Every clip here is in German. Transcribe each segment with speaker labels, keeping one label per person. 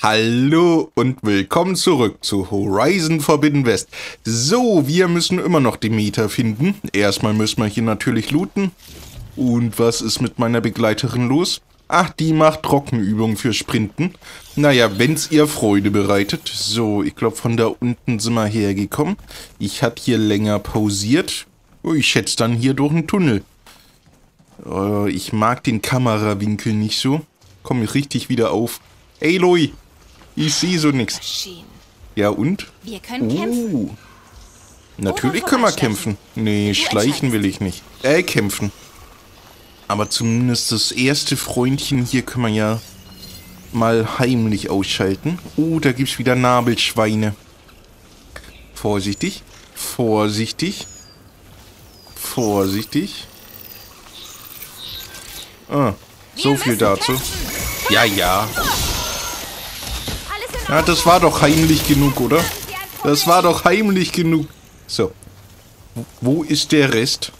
Speaker 1: Hallo und willkommen zurück zu Horizon Forbidden West. So, wir müssen immer noch Demeter finden. Erstmal müssen wir hier natürlich looten. Und was ist mit meiner Begleiterin los? Ach, die macht Trockenübungen für Sprinten. Naja, wenn's ihr Freude bereitet. So, ich glaube, von da unten sind wir hergekommen. Ich hatte hier länger pausiert. Oh, ich schätze dann hier durch einen Tunnel. Oh, ich mag den Kamerawinkel nicht so. Komm ich richtig wieder auf. Loi, ich sehe so nichts. Ja, und?
Speaker 2: Wir können kämpfen.
Speaker 1: Uh. Natürlich können wir kämpfen. Nee, schleichen will ich nicht. Äh, kämpfen. Aber zumindest das erste Freundchen hier können wir ja mal heimlich ausschalten. Oh, da gibt's wieder Nabelschweine. Vorsichtig. Vorsichtig. Vorsichtig. Ah, so viel dazu. Ja, ja. Ja, das war doch heimlich genug, oder? Das war doch heimlich genug. So. Wo ist der Rest?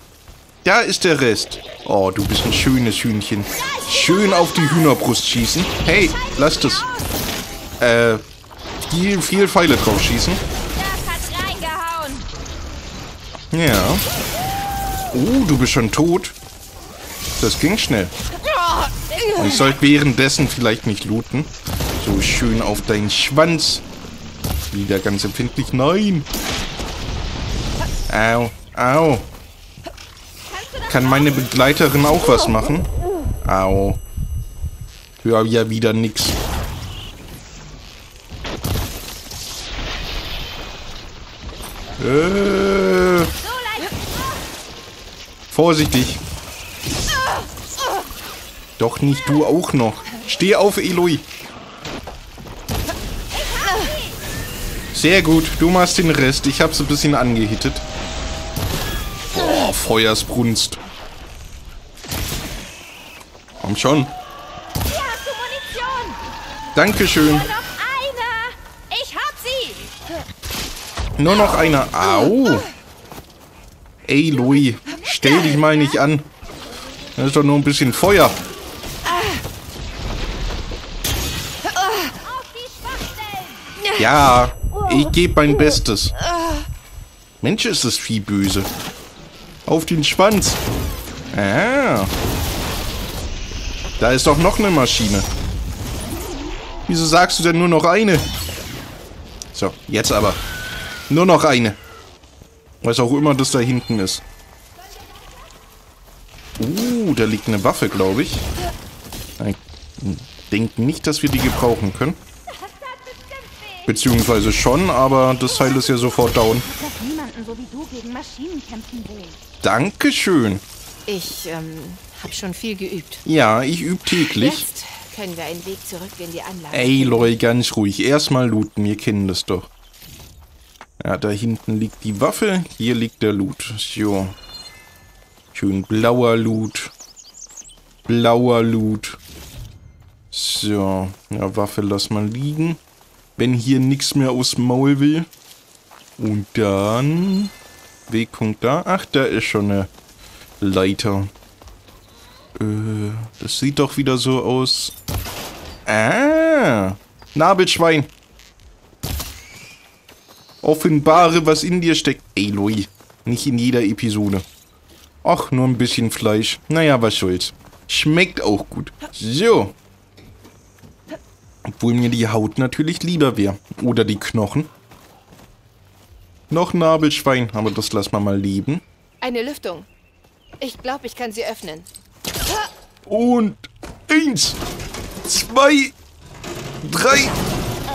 Speaker 1: Da ist der Rest. Oh, du bist ein schönes Hühnchen. Schön auf die Hühnerbrust schießen. Hey, lass das. Äh, viel, viel Pfeile drauf schießen. Ja. Oh, du bist schon tot. Das ging schnell. Und ich sollte währenddessen vielleicht nicht looten. So schön auf deinen Schwanz. Wieder ganz empfindlich. Nein. Au, au. Kann meine Begleiterin auch was machen? Au. Hör ja wieder nix. Äh, vorsichtig. Doch nicht du auch noch. Steh auf, Eloy. Sehr gut, du machst den Rest. Ich hab's ein bisschen angehittet. Oh, Feuersbrunst. Komm schon.
Speaker 2: Hier hast du Munition.
Speaker 1: Dankeschön.
Speaker 2: Noch eine. Ich hab sie.
Speaker 1: Nur noch einer. Au. Ey, Louis, stell dich mal nicht an. Das ist doch nur ein bisschen Feuer.
Speaker 2: Auf die Schwachstellen.
Speaker 1: Ja, ich gebe mein Bestes. Mensch, ist das Vieh böse. Auf den Schwanz. Ah. Da ist doch noch eine Maschine. Wieso sagst du denn nur noch eine? So, jetzt aber. Nur noch eine. Was auch immer das da hinten ist. Uh, da liegt eine Waffe, glaube ich. Ich denke nicht, dass wir die gebrauchen können. Beziehungsweise schon, aber das Teil ist ja sofort down. Dankeschön.
Speaker 3: Ich ähm, habe schon viel geübt.
Speaker 1: Ja, ich übe täglich.
Speaker 3: Jetzt können wir einen Weg zurück in die Anlage.
Speaker 1: Ey, Leute, ganz ruhig. Erstmal looten, wir kennen das doch. Ja, da hinten liegt die Waffe, hier liegt der Loot. So. Schön blauer Loot. Blauer Loot. So. Ja, Waffe lass mal liegen. Wenn hier nichts mehr aus dem Maul will. Und dann... Wegpunkt da. Ach, da ist schon eine Leiter. Äh, das sieht doch wieder so aus. Ah, Nabelschwein. Offenbare, was in dir steckt. Ey, Louis, nicht in jeder Episode. Ach, nur ein bisschen Fleisch. Naja, was soll's. Schmeckt auch gut. So. Obwohl mir die Haut natürlich lieber wäre. Oder die Knochen. Noch Nabelschwein, aber das lassen wir mal leben.
Speaker 3: Eine Lüftung. Ich glaube, ich kann sie öffnen.
Speaker 1: Und eins, zwei, drei.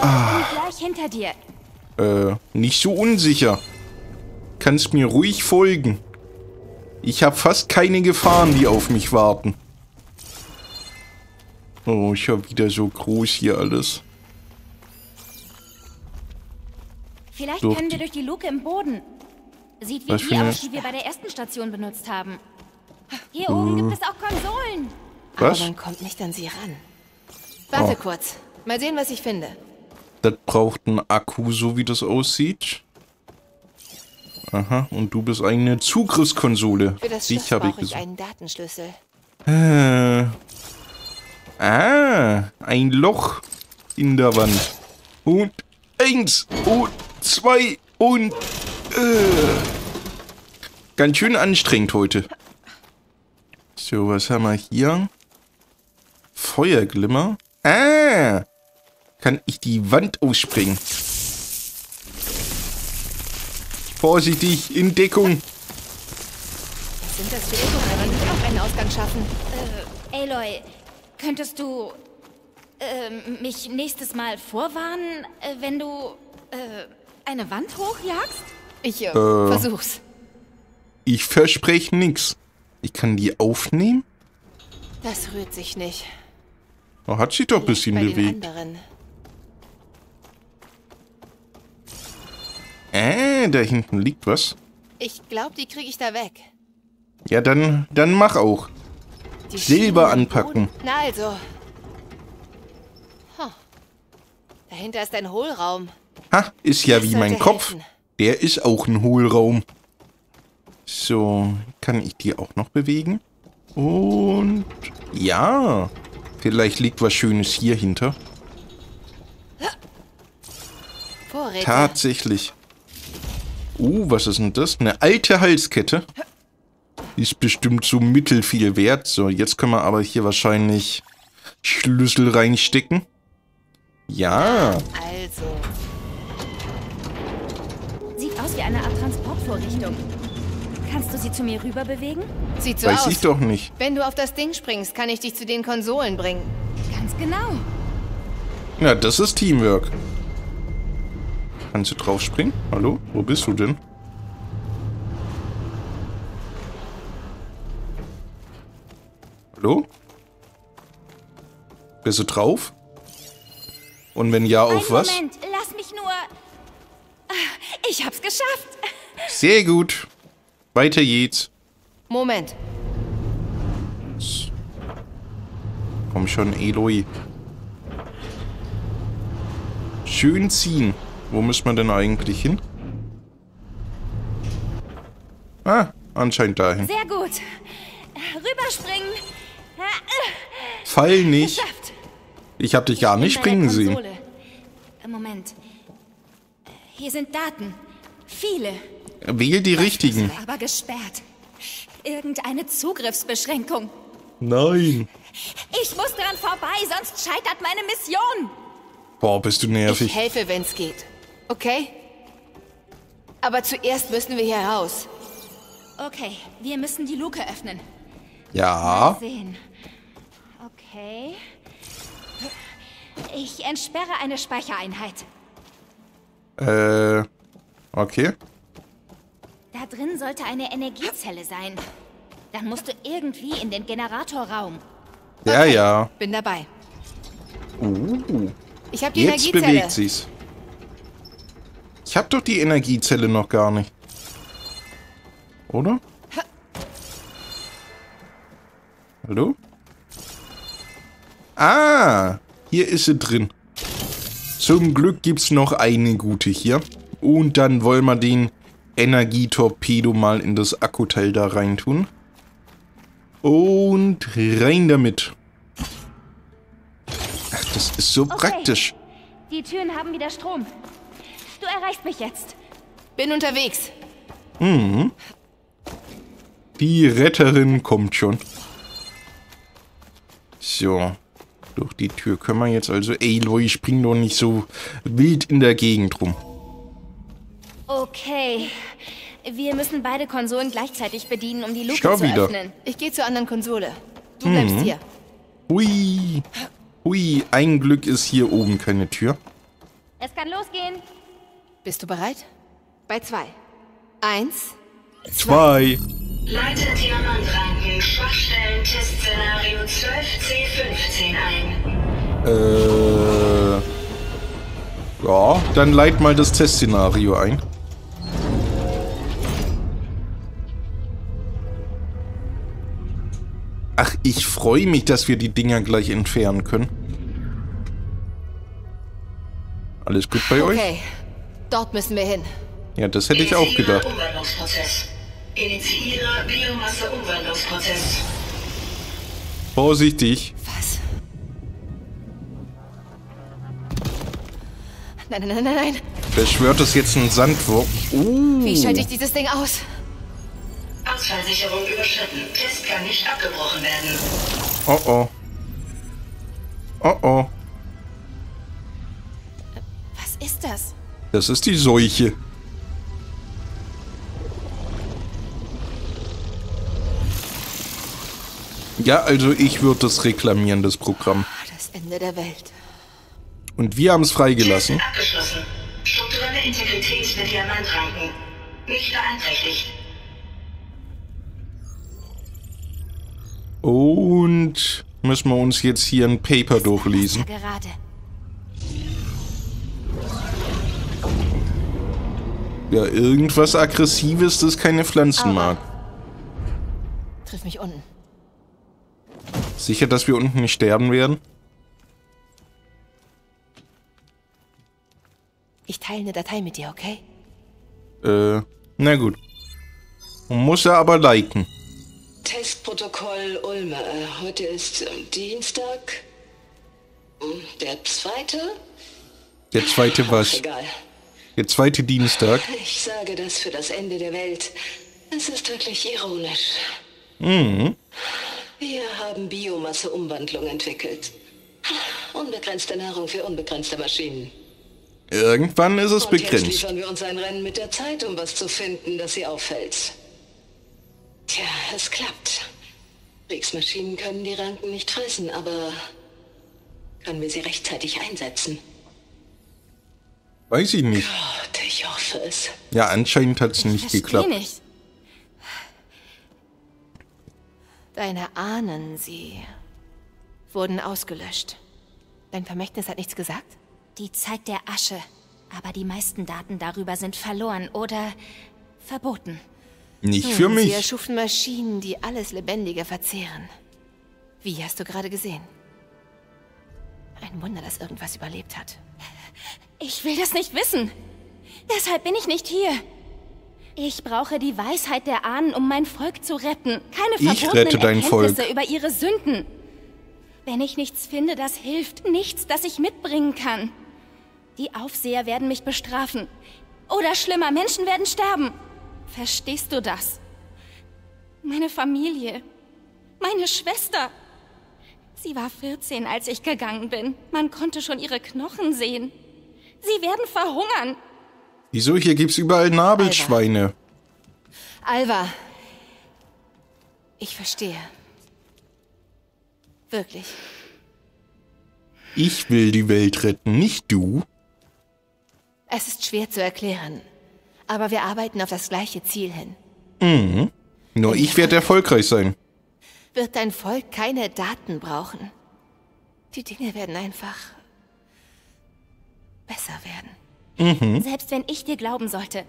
Speaker 2: Gleich hinter dir.
Speaker 1: Äh, nicht so unsicher. Kannst mir ruhig folgen. Ich habe fast keine Gefahren, die auf mich warten. Oh, ich habe wieder so groß hier alles.
Speaker 2: Vielleicht
Speaker 1: Durch
Speaker 2: können wir durch die Luke im Boden. Sieht wie
Speaker 1: Was
Speaker 2: die aus, die wir bei der ersten Station benutzt haben. Hier oben gibt es auch Konsolen.
Speaker 1: Was?
Speaker 3: Aber man kommt nicht an sie ran. Warte
Speaker 1: Oh.
Speaker 3: kurz. Mal sehen, was ich finde.
Speaker 1: Das braucht einen Akku, so wie das aussieht. Aha, und du bist eine Zugriffskonsole.
Speaker 3: Für das
Speaker 1: Dich habe ich
Speaker 3: einen Datenschlüssel.
Speaker 1: Äh. Ah, ein Loch. in der Wand. Und eins und zwei und... Äh, ganz schön anstrengend heute. So, was haben wir hier? Feuerglimmer. Ah! Kann ich die Wand ausspringen? Vorsichtig, in Deckung.
Speaker 3: Was sind das für Ekeltreiber, die auch einen Ausgang schaffen?
Speaker 2: Äh, Aloy, könntest du äh, mich nächstes Mal vorwarnen, äh, wenn du äh, eine Wand hochjagst?
Speaker 3: Ich äh, versuch's.
Speaker 1: Ich verspreche nix. Ich kann die aufnehmen?
Speaker 3: Das rührt sich nicht.
Speaker 1: Oh, hat sich doch ein bisschen bewegt. Äh, da hinten liegt was.
Speaker 3: Ich glaube, die kriege ich da weg.
Speaker 1: Ja, dann, dann mach auch. Silber anpacken.
Speaker 3: Na also. Huh. Dahinter ist ein Hohlraum.
Speaker 1: Ha, ist ja
Speaker 3: Das
Speaker 1: wie mein Kopf.
Speaker 3: helfen.
Speaker 1: Der ist auch ein Hohlraum. So, kann ich die auch noch bewegen? Und ja, vielleicht liegt was Schönes hier hinter.
Speaker 3: Vorräte.
Speaker 1: Tatsächlich. Uh, was ist denn das? Eine alte Halskette. Ist bestimmt so mittelfiel wert. So, jetzt können wir aber hier wahrscheinlich Schlüssel reinstecken. Ja,
Speaker 3: Also,
Speaker 2: Sieht aus wie eine Art Transportvorrichtung. Kannst du sie zu mir rüber bewegen?
Speaker 3: sieht so
Speaker 1: weiß
Speaker 3: aus.
Speaker 1: ich doch nicht.
Speaker 3: Wenn du auf das Ding springst, kann ich dich zu den Konsolen bringen.
Speaker 2: Ganz genau.
Speaker 1: Ja, das ist Teamwork. Kannst du draufspringen? Hallo? Wo bist du denn? Hallo? Bist du drauf? Und wenn ja, auf
Speaker 2: Einen
Speaker 1: was?
Speaker 2: Moment, lass mich nur. Ich hab's geschafft.
Speaker 1: Sehr gut. Weiter geht's.
Speaker 3: Moment.
Speaker 1: Komm schon, Eloy. Schön ziehen. Wo müssen wir denn eigentlich hin? Ah, anscheinend dahin.
Speaker 2: Sehr gut. Rüberspringen.
Speaker 1: Fall nicht. Ich hab dich gar nicht springen sehen.
Speaker 2: Äh, Moment. Hier sind Daten. Viele.
Speaker 1: Wähl die richtigen.
Speaker 2: Aber gesperrt. Irgendeine Zugriffsbeschränkung.
Speaker 1: Nein.
Speaker 2: Ich muss dran vorbei, sonst scheitert meine Mission.
Speaker 1: Boah, bist du
Speaker 3: Ich
Speaker 1: nervig.
Speaker 3: helfe, wenn's geht. Okay? Aber zuerst müssen wir hier raus.
Speaker 2: Okay, wir müssen die Luke öffnen.
Speaker 1: Ja.
Speaker 2: Sehen. Okay. Ich entsperre eine Speichereinheit.
Speaker 1: Äh. Okay.
Speaker 2: Da drin sollte eine Energiezelle sein. Dann musst du irgendwie in den Generatorraum.
Speaker 1: Ja, ja.
Speaker 3: Bin dabei.
Speaker 1: Uh.
Speaker 3: Ich habe die
Speaker 1: Jetzt
Speaker 3: Energiezelle.
Speaker 1: bewegt sie's. Ich hab doch die Energiezelle noch gar nicht. Oder? Hallo? Ah, hier ist sie drin. Zum Glück gibt's noch eine gute hier. Und dann wollen wir den Energietorpedo mal in das Akkuteil da reintun. Und rein damit. Ach, das ist so praktisch.
Speaker 2: Die Türen haben wieder Strom. Du erreichst mich jetzt.
Speaker 3: Bin unterwegs.
Speaker 1: Die Retterin kommt schon. So. Durch die Tür können wir jetzt also... Ey, Leute, spring doch nicht so wild in der Gegend rum.
Speaker 2: Okay. Wir müssen beide Konsolen gleichzeitig bedienen, um die Luke
Speaker 1: Schau
Speaker 2: zu
Speaker 1: wieder.
Speaker 2: öffnen.
Speaker 3: Ich gehe zur anderen Konsole. Du bleibst hier.
Speaker 1: Hui. Hui, ein Glück ist hier oben keine Tür.
Speaker 2: Es kann losgehen.
Speaker 3: Bist du bereit? Bei zwei. Eins.
Speaker 1: Zwei.
Speaker 4: Leitet Diamantranken Schwachstellen-Testszenario 12C15 ein.
Speaker 1: Äh... Ja, dann leit mal das Testszenario ein. Ach, ich freue mich, dass wir die Dinger gleich entfernen können. Alles gut bei euch?
Speaker 3: Okay. Dort müssen wir hin.
Speaker 1: Ja, das hätte ich auch gedacht.
Speaker 4: Umwandlungsprozess. Initiiere Biomasse-Umwandlungsprozess.
Speaker 1: Vorsichtig.
Speaker 3: Was? Nein, nein, nein, nein, nein.
Speaker 1: Beschwört es jetzt ein Sandwurm? Uh,
Speaker 3: Wie schalte ich dieses Ding aus?
Speaker 4: Ausfallsicherung überschritten. Test kann nicht abgebrochen werden.
Speaker 1: oh oh. Oh oh.
Speaker 2: Was ist das?
Speaker 1: Das ist die Seuche. Ja, also ich würde das reklamieren, das Programm.
Speaker 3: Ah, Das Ende der Welt.
Speaker 1: Und wir haben es freigelassen.
Speaker 4: Test abgeschlossen. Strukturelle Integrität der Diamantranken. Nicht beeinträchtigt.
Speaker 1: Und müssen wir uns jetzt hier ein Paper durchlesen.
Speaker 2: Ja, gerade.
Speaker 1: Ja, irgendwas Aggressives, das keine Pflanzen mag.
Speaker 3: Triff mich unten.
Speaker 1: Sicher, dass wir unten nicht sterben werden?
Speaker 3: Ich teile eine Datei mit dir, okay?
Speaker 1: Äh, na gut. Muss er aber liken.
Speaker 5: Testprotokoll Ulme. Äh, Heute ist ähm, Dienstag. Hm, Der zweite?
Speaker 1: Der zweite was?
Speaker 5: Egal.
Speaker 1: Der zweite Dienstag.
Speaker 5: Ich sage das für das Ende der Welt. Es ist wirklich ironisch.
Speaker 1: Mhm.
Speaker 5: Wir haben Biomasseumwandlung entwickelt. Unbegrenzte Nahrung für unbegrenzte Maschinen.
Speaker 1: Irgendwann ist es
Speaker 5: Und jetzt
Speaker 1: begrenzt.
Speaker 5: liefern wir uns ein Rennen mit der Zeit, um was zu finden, das sie auffällt. Tja, es klappt. Kriegsmaschinen können die Ranken nicht fressen, aber können wir sie rechtzeitig einsetzen?
Speaker 1: Weiß ich nicht.
Speaker 5: Gott, ich hoffe es.
Speaker 1: Ja, anscheinend hat es nicht geklappt.
Speaker 2: nicht.
Speaker 3: Deine Ahnen, sie wurden ausgelöscht. Dein Vermächtnis hat nichts gesagt?
Speaker 2: Die Zeit der Asche. Aber die meisten Daten darüber sind verloren oder verboten.
Speaker 1: Nicht für
Speaker 3: Hm, Sie
Speaker 1: mich.
Speaker 3: erschufen Maschinen, die alles Lebendige verzehren. Wie hast du gerade gesehen? Ein Wunder, dass irgendwas überlebt hat.
Speaker 2: Ich will das nicht wissen. Deshalb bin ich nicht hier. Ich brauche die Weisheit der Ahnen, um mein Volk zu retten. Keine
Speaker 1: Ich
Speaker 2: verbotenen
Speaker 1: rette dein
Speaker 2: Erkenntnisse
Speaker 1: Volk.
Speaker 2: über ihre Sünden. Wenn ich nichts finde, das hilft. Nichts, das ich mitbringen kann. Die Aufseher werden mich bestrafen. Oder schlimmer, Menschen werden sterben. Verstehst du das? Meine Familie. Meine Schwester. Sie war 14, als ich gegangen bin. Man konnte schon ihre Knochen sehen. Sie werden verhungern.
Speaker 1: Wieso? Hier gibt's überall Nabelschweine.
Speaker 3: Alva. Ich verstehe. Wirklich.
Speaker 1: Ich will die Welt retten, nicht du.
Speaker 3: Es ist schwer zu erklären. Aber wir arbeiten auf das gleiche Ziel hin.
Speaker 1: Nur ich werde erfolgreich sein.
Speaker 3: Wird dein Volk keine Daten brauchen? Die Dinge werden einfach besser werden.
Speaker 2: Selbst wenn ich dir glauben sollte.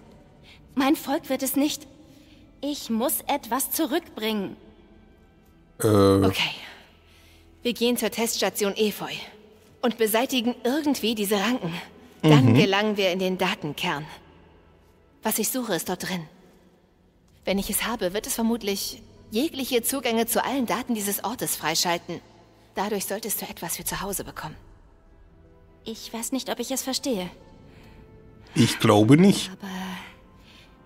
Speaker 2: Mein Volk wird es nicht. Ich muss etwas zurückbringen.
Speaker 3: Okay. Wir gehen zur Teststation Efeu und beseitigen irgendwie diese Ranken. Dann gelangen wir in den Datenkern. Was ich suche, ist dort drin. Wenn ich es habe, wird es vermutlich jegliche Zugänge zu allen Daten dieses Ortes freischalten. Dadurch solltest du etwas für zu Hause bekommen.
Speaker 2: Ich weiß nicht, ob ich es verstehe.
Speaker 1: Ich glaube nicht.
Speaker 2: Aber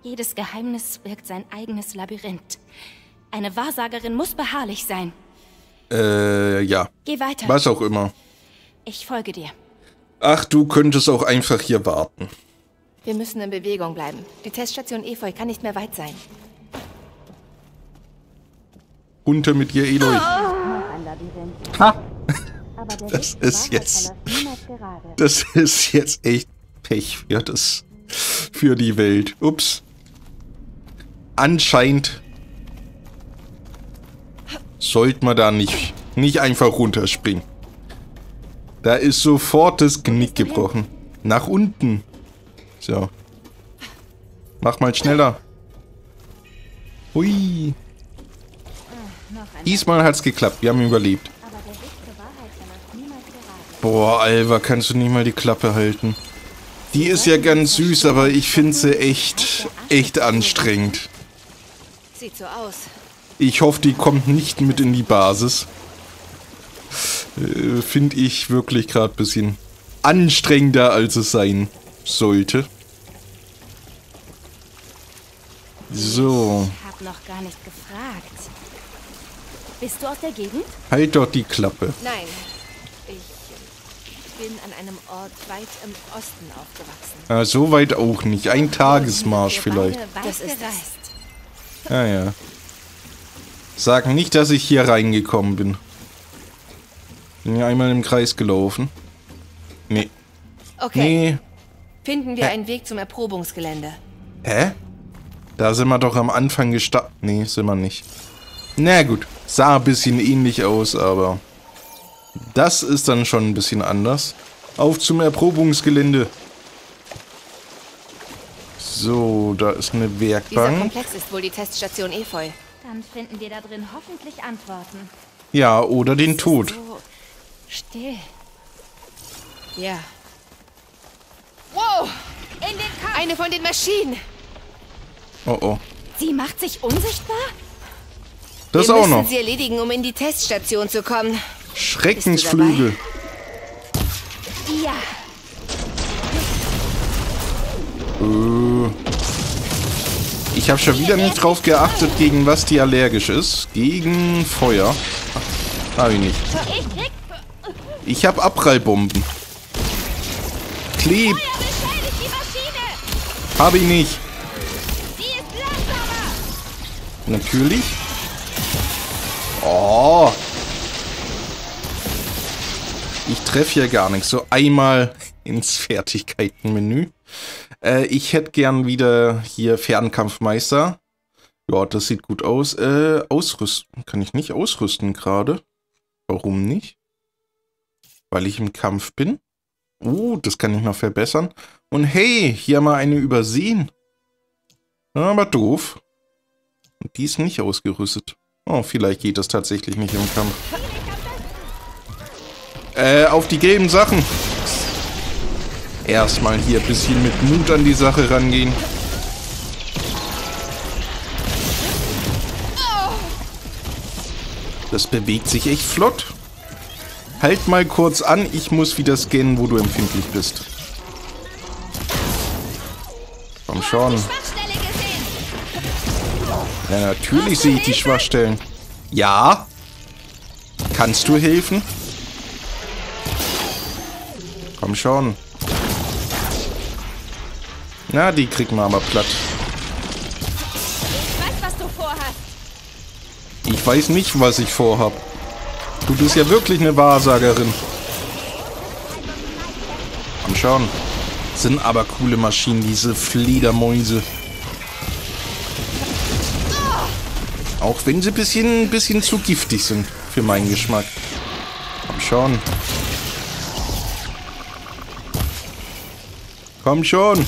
Speaker 2: jedes Geheimnis birgt sein eigenes Labyrinth. Eine Wahrsagerin muss beharrlich sein.
Speaker 1: Äh, ja.
Speaker 2: Geh weiter.
Speaker 1: Was auch immer.
Speaker 2: Ich folge dir.
Speaker 1: Ach, du könntest auch einfach hier warten.
Speaker 3: Wir müssen in Bewegung bleiben. Die Teststation Efeu kann nicht mehr weit sein.
Speaker 1: Runter mit dir, Eloy. Ha! Das ist jetzt. Das ist jetzt echt Pech für das. Für die Welt. Ups. Anscheinend. Sollte man da nicht, nicht einfach runterspringen. Da ist sofort das Genick gebrochen. Nach unten. So. Mach mal schneller. Hui. Diesmal hat's geklappt. Wir haben überlebt. Boah, Alva, kannst du nicht mal die Klappe halten? Die ist ja ganz süß, aber ich finde sie echt, echt anstrengend.
Speaker 3: Sieht so aus.
Speaker 1: Ich hoffe, die kommt nicht mit in die Basis. Äh, finde ich wirklich gerade ein bisschen anstrengender, als es sein sollte. So.
Speaker 2: Ich hab noch gar nicht gefragt. Bist du aus der Gegend?
Speaker 1: Halt doch die Klappe.
Speaker 3: Nein, bin an einem Ort weit im Osten aufgewachsen.
Speaker 1: Ja, so weit auch nicht. Ein Tagesmarsch vielleicht.
Speaker 3: Das ist
Speaker 2: gereist.
Speaker 1: Ja, ja. Sag nicht, dass ich hier reingekommen bin. Bin ja einmal im Kreis gelaufen. Nee.
Speaker 3: Okay,
Speaker 1: Nee.
Speaker 3: finden wir
Speaker 1: Hä?
Speaker 3: einen Weg zum Erprobungsgelände.
Speaker 1: Hä? Da sind wir doch am Anfang gestartet. Nee, sind wir nicht. Na gut. Sah ein bisschen ähnlich aus, aber... Das ist dann schon ein bisschen anders. Auf zum Erprobungsgelände. So, da ist eine
Speaker 3: Dieser
Speaker 1: Werkbank.
Speaker 3: Komplex ist wohl die Teststation Efeu.
Speaker 2: Dann finden wir da drin hoffentlich Antworten.
Speaker 1: Ja, oder den Tod.
Speaker 2: So still.
Speaker 3: Ja. Wow!
Speaker 2: In den Kampf!
Speaker 3: Eine von den Maschinen!
Speaker 1: Oh oh.
Speaker 2: Sie macht sich unsichtbar?
Speaker 1: Das
Speaker 3: wir
Speaker 1: auch
Speaker 3: müssen
Speaker 1: noch.
Speaker 3: sie erledigen, um in die Teststation zu kommen.
Speaker 1: Schreckensflügel.
Speaker 2: Ja.
Speaker 1: Äh. Ich habe schon wieder nicht drauf geachtet, gegen was die allergisch ist. Gegen Feuer. Habe ich nicht.
Speaker 2: Ich
Speaker 1: habe Abprallbomben. Kleb. Habe ich nicht. Natürlich. Oh. Ich treffe hier gar nichts. So einmal ins Fertigkeitenmenü. Äh, ich hätte gern wieder hier Fernkampfmeister. Ja, das sieht gut aus. Äh, ausrüsten. Kann ich nicht ausrüsten gerade? Warum nicht? Weil ich im Kampf bin? Uh, das kann ich noch verbessern. Und hey, hier haben wir eine übersehen. Aber doof. Und die ist nicht ausgerüstet. Oh, vielleicht geht das tatsächlich nicht im Kampf. Äh, auf die gelben Sachen. Erstmal hier ein bisschen mit Mut an die Sache rangehen. Das bewegt sich echt flott. Halt mal kurz an, ich muss wieder scannen, wo du empfindlich bist. Komm schon. Ja, natürlich sehe ich die Schwachstellen. Ja? Kannst du helfen? Komm schon. Na, die kriegen wir aber platt.
Speaker 2: Ich weiß, was du vorhast.
Speaker 1: Ich weiß nicht, was ich vorhab. Du bist ja wirklich eine Wahrsagerin. Komm schon. Sind aber coole Maschinen, diese Fledermäuse. Auch wenn sie ein bisschen, bisschen zu giftig sind für meinen Geschmack. Komm schon. Komm schon.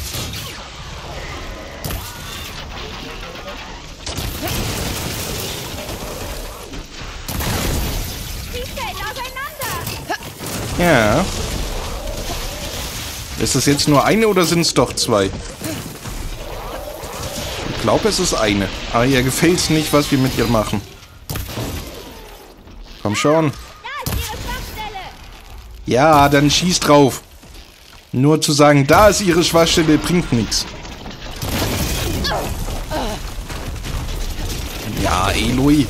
Speaker 1: Ja. Ist es jetzt nur eine oder sind es doch zwei? Ich glaube, es ist eine. Aber ihr gefällt es nicht, was wir mit ihr machen. Komm schon. Ja, dann schieß drauf. Nur zu sagen, da ist ihre Schwachstelle, bringt nichts. Ja, Eloy.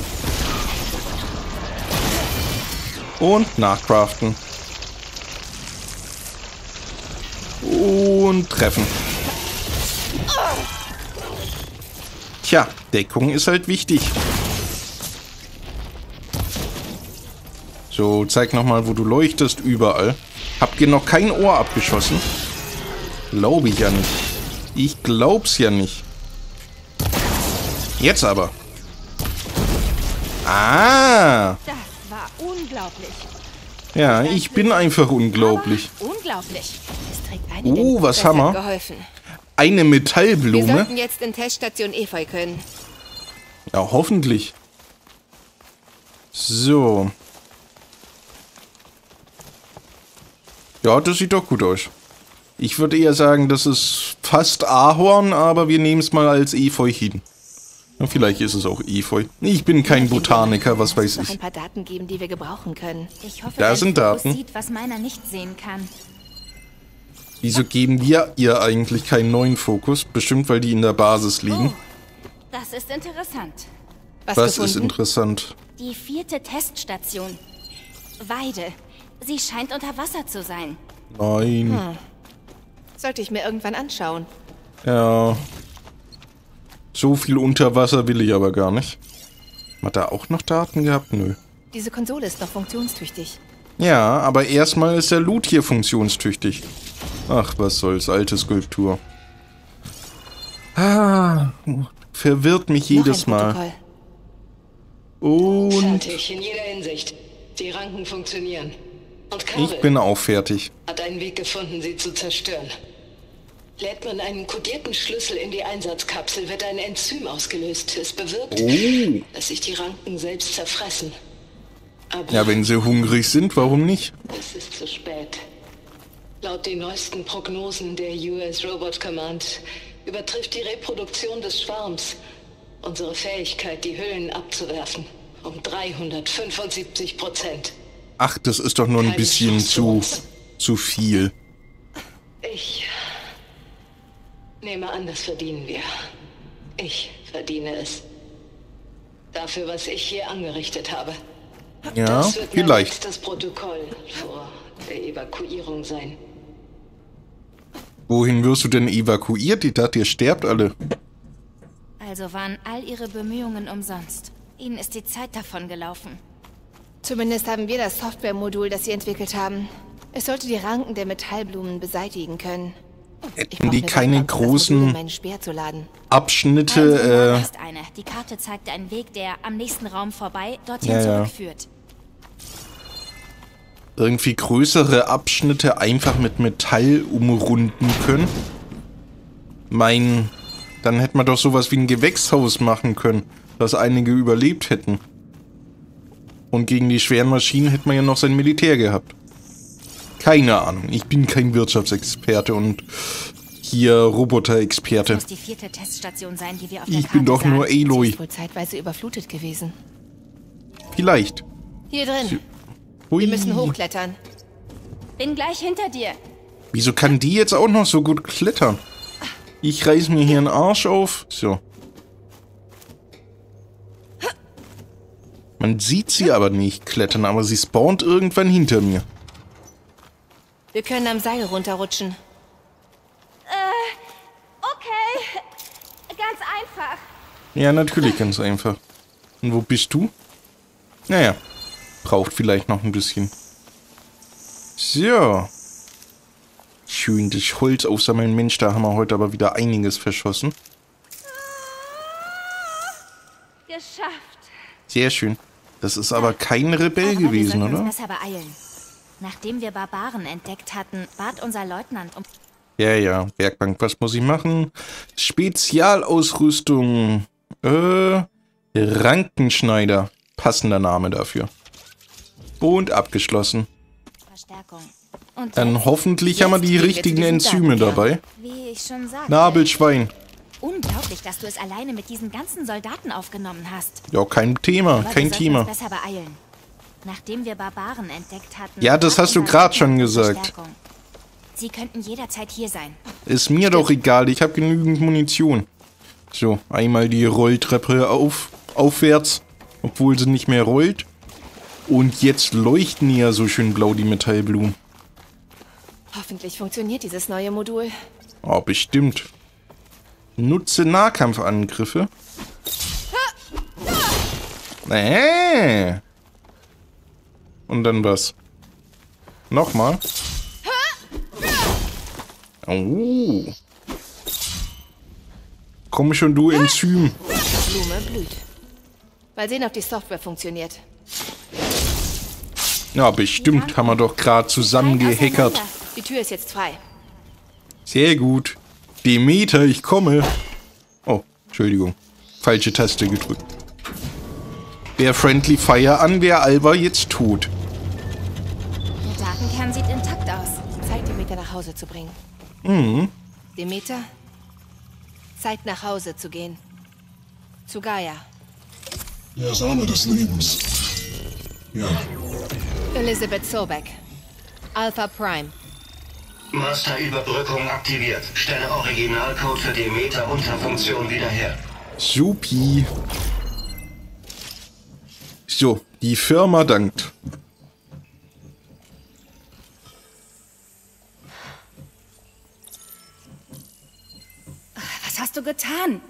Speaker 1: Und nachcraften. Und treffen. Tja, Deckung ist halt wichtig. So, zeig nochmal, wo du leuchtest. Überall. Habt ihr noch kein Ohr abgeschossen? Glaube ich ja nicht. Ich glaub's ja nicht. Jetzt aber. Ah.
Speaker 2: Das war unglaublich.
Speaker 1: Ja, ich bin einfach unglaublich.
Speaker 2: Aber unglaublich. Es trägt eine
Speaker 1: Oh, was wir?
Speaker 3: geholfen.
Speaker 1: Eine
Speaker 3: Wir
Speaker 1: Metallblume?
Speaker 3: sollten jetzt in Teststation Efeu können.
Speaker 1: Ja, hoffentlich. So. Ja, das sieht doch gut aus. Ich würde eher sagen, das ist fast Ahorn, aber wir nehmen es mal als Efeu hin. Ja, vielleicht ist es auch Efeu. Ich bin kein Botaniker, was weiß
Speaker 3: noch ein
Speaker 1: ich.
Speaker 3: paar Daten geben, die wir gebrauchen können.
Speaker 2: Ich hoffe,
Speaker 1: Da sind Daten.
Speaker 2: sieht, was meiner nicht sehen kann.
Speaker 1: Wieso geben wir ihr eigentlich keinen neuen Fokus? Bestimmt, weil die in der Basis liegen.
Speaker 2: Oh, das ist interessant.
Speaker 3: Was,
Speaker 1: Was ist interessant?
Speaker 2: Die vierte Teststation. Weide. Sie scheint unter Wasser zu sein.
Speaker 1: Nein.
Speaker 3: Sollte ich mir irgendwann anschauen.
Speaker 1: Ja. So viel unter Wasser will ich aber gar nicht. Hat er auch noch Daten gehabt? Nö.
Speaker 3: Diese Konsole ist noch funktionstüchtig.
Speaker 1: Ja, aber erstmal ist der Loot hier funktionstüchtig. Ach, was soll's, alte Skulptur. Ah, verwirrt mich jedes Mal.
Speaker 3: Protokoll.
Speaker 1: Und
Speaker 5: Fertig, in jeder Hinsicht. Die Ranken funktionieren. Und Kabel
Speaker 1: ich bin auch fertig.
Speaker 5: hat einen Weg gefunden, sie zu zerstören. Lädt man einen kodierten Schlüssel in die Einsatzkapsel, wird ein Enzym ausgelöst. Es bewirkt,
Speaker 1: Oh.
Speaker 5: dass sich die Ranken selbst zerfressen. Aber
Speaker 1: Ja, wenn sie hungrig sind, warum nicht?
Speaker 5: es ist zu spät. Laut den neuesten Prognosen der US Robot Command übertrifft die Reproduktion des Schwarms unsere Fähigkeit, die Hüllen abzuwerfen, um 375 Prozent.
Speaker 1: Ach, das ist doch nur ein bisschen zu, zu viel.
Speaker 5: Ich nehme an, das verdienen wir. Ich verdiene es. Dafür, was ich hier angerichtet habe.
Speaker 1: Ja,
Speaker 5: das wird
Speaker 1: vielleicht.
Speaker 5: letztes Protokoll vor der Evakuierung sein.
Speaker 1: Wohin wirst du denn evakuiert? Ich dachte, ihr sterbt alle.
Speaker 2: Also waren all ihre Bemühungen umsonst. Ihnen ist die Zeit davon gelaufen.
Speaker 3: Zumindest haben wir das Softwaremodul, das sie entwickelt haben. Es sollte die Ranken der Metallblumen beseitigen können.
Speaker 1: Hätten die
Speaker 3: eine
Speaker 1: keine
Speaker 3: Modul in
Speaker 1: großen
Speaker 3: meinen Speer zu laden.
Speaker 2: Also,
Speaker 1: Abschnitte,
Speaker 2: da
Speaker 1: äh,
Speaker 2: ist eine. Die Karte zeigt einen Weg, der am nächsten Raum vorbei dorthin
Speaker 1: Ja, ja.
Speaker 2: zurückführt.
Speaker 1: irgendwie größere Abschnitte einfach mit Metall umrunden können? Mein, dann hätte man doch sowas wie ein Gewächshaus machen können, dass einige überlebt hätten. Und gegen die schweren Maschinen hätte man ja noch sein Militär gehabt. Keine Ahnung, ich bin kein Wirtschaftsexperte und hier Roboter-Experte.
Speaker 2: Muss die vierte Teststation sein, die wir auf der
Speaker 1: Ich
Speaker 2: Karte
Speaker 1: bin doch
Speaker 2: sahen.
Speaker 1: nur
Speaker 3: Sie
Speaker 1: Aloy.
Speaker 3: ist wohl zeitweise überflutet gewesen.
Speaker 1: Vielleicht.
Speaker 3: Hier drin.
Speaker 1: Hui.
Speaker 3: Wir müssen hochklettern.
Speaker 2: Bin gleich hinter dir.
Speaker 1: Wieso kann die jetzt auch noch so gut klettern? Ich reiß mir hier einen Arsch auf. So. Man sieht sie aber nicht klettern, aber sie spawnt irgendwann hinter mir.
Speaker 3: Wir können am Seil runterrutschen.
Speaker 2: Okay. Ganz einfach.
Speaker 1: Ja, natürlich ganz einfach. Und wo bist du? Naja, braucht vielleicht noch ein bisschen. So. Schön das Holz aufsammeln. Mensch, da haben wir heute aber wieder einiges verschossen.
Speaker 2: Geschafft.
Speaker 1: Sehr schön. Das ist aber kein Rebell
Speaker 2: Aber
Speaker 1: gewesen, oder?
Speaker 2: uns besser beeilen. Nachdem wir Barbaren entdeckt hatten, bat unser Leutnant um...
Speaker 1: Ja, ja. Werkbank, was muss ich machen? Spezialausrüstung. Äh, Rankenschneider. Passender Name dafür. Und abgeschlossen.
Speaker 2: Verstärkung. Und
Speaker 1: Dann hoffentlich haben wir die richtigen Enzyme dabei. Nabelschwein.
Speaker 2: Unglaublich, dass du es alleine mit diesen ganzen Soldaten aufgenommen hast.
Speaker 1: Ja, kein Thema,
Speaker 2: Aber wir
Speaker 1: kein
Speaker 2: sollten
Speaker 1: Thema.
Speaker 2: Uns besser beeilen. Nachdem wir Barbaren entdeckt hatten...
Speaker 1: Ja, das hast du grad schon gesagt.
Speaker 2: Sie könnten jederzeit hier sein.
Speaker 1: Ist mir doch egal, ich habe genügend Munition. So, einmal die Rolltreppe auf, aufwärts, obwohl sie nicht mehr rollt. Und jetzt leuchten ja so schön blau die Metallblumen.
Speaker 3: Hoffentlich funktioniert dieses neue Modul.
Speaker 1: Oh, bestimmt. Nutze Nahkampfangriffe. Äh. Und dann was? Nochmal. Oh. Komm schon, du Enzym.
Speaker 3: Blume blüht. Mal sehen, ob die Software funktioniert.
Speaker 1: Ja, bestimmt haben wir doch gerade zusammen gehackert.
Speaker 3: Die Tür ist jetzt frei.
Speaker 1: Sehr gut. Demeter, ich komme. Oh, Entschuldigung. Falsche Taste gedrückt. Wer Friendly Fire an, wer Alva jetzt tot.
Speaker 2: Der Datenkern sieht intakt aus.
Speaker 3: Zeit, Demeter nach Hause zu bringen. Mhm. Demeter? Zeit, nach Hause zu gehen. Zu Gaia.
Speaker 6: Der Same des Lebens. Ja,
Speaker 3: Elizabeth Sobeck. Alpha Prime.
Speaker 7: Masterüberbrückung aktiviert. Stelle Originalcode für die Meta-Unterfunktion wieder her.
Speaker 1: Supi. So, die Firma dankt.
Speaker 2: Was hast du getan?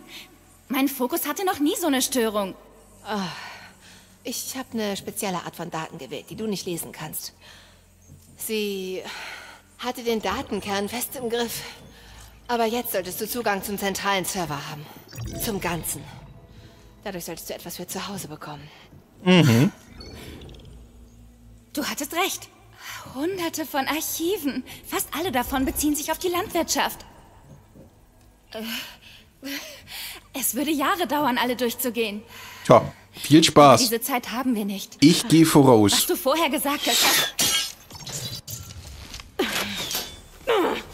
Speaker 2: Mein Fokus hatte noch nie so eine Störung.
Speaker 3: Ich habe eine spezielle Art von Daten gewählt, die du nicht lesen kannst. Sie hatte den Datenkern fest im Griff. Aber jetzt solltest du Zugang zum zentralen Server haben. Zum Ganzen. Dadurch solltest du etwas für zu Hause bekommen.
Speaker 2: Du hattest recht. Hunderte von Archiven. Fast alle davon beziehen sich auf die Landwirtschaft. Äh, Es würde Jahre dauern, alle durchzugehen.
Speaker 1: Tja, viel Spaß.
Speaker 2: Diese Zeit haben wir nicht.
Speaker 1: Ich gehe
Speaker 2: Was
Speaker 1: voraus.
Speaker 2: du vorher gesagt hast.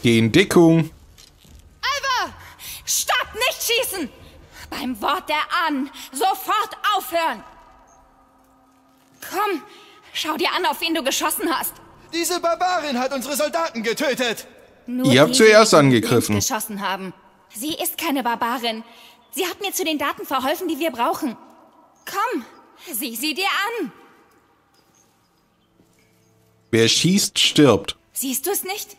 Speaker 1: Geh in Deckung.
Speaker 2: Stopp, nicht schießen! Beim Wort der Ahnen sofort aufhören! Komm, schau dir an, auf wen du geschossen hast.
Speaker 8: Diese Barbarin hat unsere Soldaten getötet.
Speaker 2: Nur
Speaker 1: Ihr habt
Speaker 2: die,
Speaker 1: zuerst angegriffen.
Speaker 2: geschossen haben. Sie ist keine Barbarin. Sie hat mir zu den Daten verholfen, die wir brauchen. Komm, sieh sie dir an.
Speaker 1: Wer schießt, stirbt.
Speaker 2: Siehst du es nicht?